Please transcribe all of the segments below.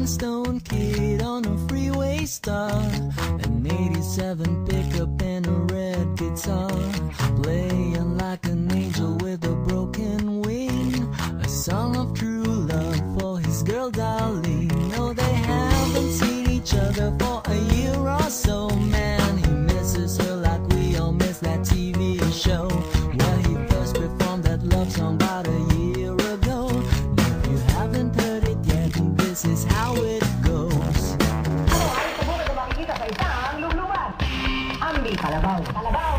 Rhinestone kid on a freeway star. An 87 pickup and a red guitar. Playing like an angel with a broken wing. A song of true love for his girl darling kaisang luluban. Ambi Kalabaw. Kalabaw,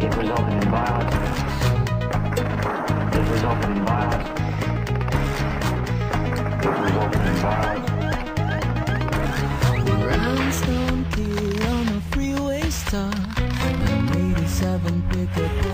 It resulted in violence. It resulted in violence. It resulted in violence. Brownstone key on a freeway star. An 87 pickup.